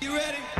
You ready?